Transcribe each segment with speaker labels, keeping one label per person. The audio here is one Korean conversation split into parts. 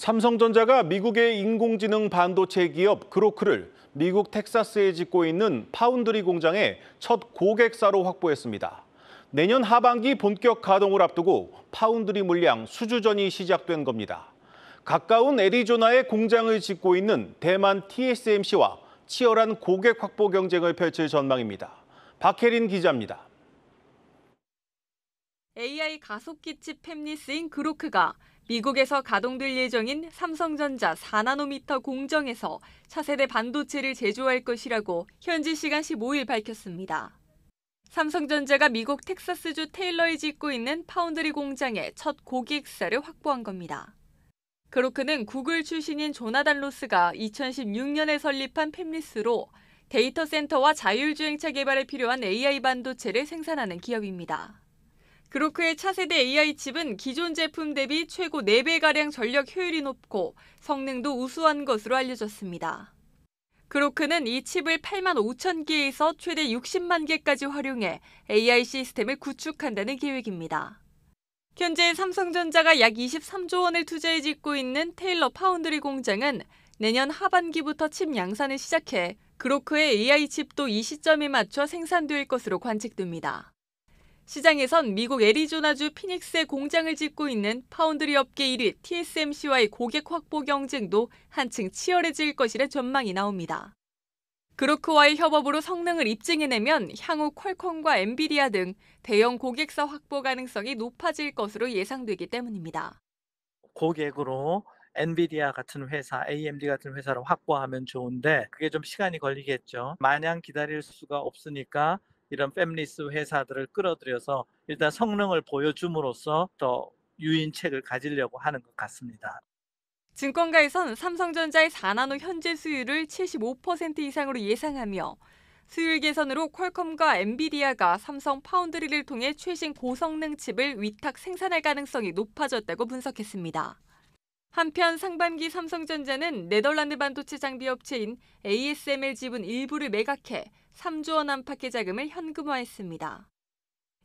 Speaker 1: 삼성전자가 미국의 인공지능 반도체 기업 그로크를 미국 텍사스에 짓고 있는 파운드리 공장에 첫 고객사로 확보했습니다. 내년 하반기 본격 가동을 앞두고 파운드리 물량 수주전이 시작된 겁니다. 가까운 애리조나에 공장을 짓고 있는 대만 TSMC와 치열한 고객 확보 경쟁을 펼칠 전망입니다. 박혜린 기자입니다.
Speaker 2: AI 가속기 칩 팹리스인 그로크가 미국에서 가동될 예정인 삼성전자 4나노미터 공정에서 차세대 반도체를 제조할 것이라고 현지 시간 15일 밝혔습니다. 삼성전자가 미국 텍사스주 테일러에 짓고 있는 파운드리 공장에 첫 고객사를 확보한 겁니다. 그로크는 구글 출신인 조나단 로스가 2016년에 설립한 팹리스로 데이터 센터와 자율주행차 개발에 필요한 AI 반도체를 생산하는 기업입니다. 그로크의 차세대 AI 칩은 기존 제품 대비 최고 4배가량 전력 효율이 높고 성능도 우수한 것으로 알려졌습니다. 그로크는 이 칩을 8만 5천 개에서 최대 60만 개까지 활용해 AI 시스템을 구축한다는 계획입니다. 현재 삼성전자가 약 23조 원을 투자해 짓고 있는 테일러 파운드리 공장은 내년 하반기부터 칩 양산을 시작해 그로크의 AI 칩도 이 시점에 맞춰 생산될 것으로 관측됩니다. 시장에선 미국 애리조나주 피닉스에 공장을 짓고 있는 파운드리 업계 1위 TSMC와의 고객 확보 경쟁도 한층 치열해질 것이라 전망이 나옵니다. 그로크와의 협업으로 성능을 입증해내면 향후 퀄컴과 엔비디아 등 대형 고객사 확보 가능성이 높아질 것으로 예상되기 때문입니다.
Speaker 3: 고객으로 엔비디아 같은 회사, AMD 같은 회사를 확보하면 좋은데 그게 좀 시간이 걸리겠죠. 마냥 기다릴 수가 없으니까 이런 팹리스 회사들을 끌어들여서 일단 성능을 보여줌으로써 더 유인책을 가지려고 하는 것 같습니다.
Speaker 2: 증권가에선 삼성전자의 4나노 현재 수율을 75% 이상으로 예상하며 수율 개선으로 퀄컴과 엔비디아가 삼성 파운드리를 통해 최신 고성능 칩을 위탁 생산할 가능성이 높아졌다고 분석했습니다. 한편 상반기 삼성전자는 네덜란드 반도체 장비 업체인 ASML 지분 일부를 매각해 3조 원 안팎의 자금을 현금화했습니다.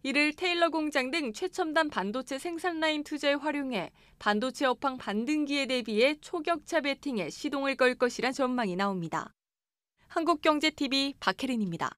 Speaker 2: 이를 테일러 공장 등 최첨단 반도체 생산 라인 투자에 활용해 반도체 업황 반등기에 대비해 초격차 베팅에 시동을 걸 것이란 전망이 나옵니다. 한국경제TV 박혜린입니다.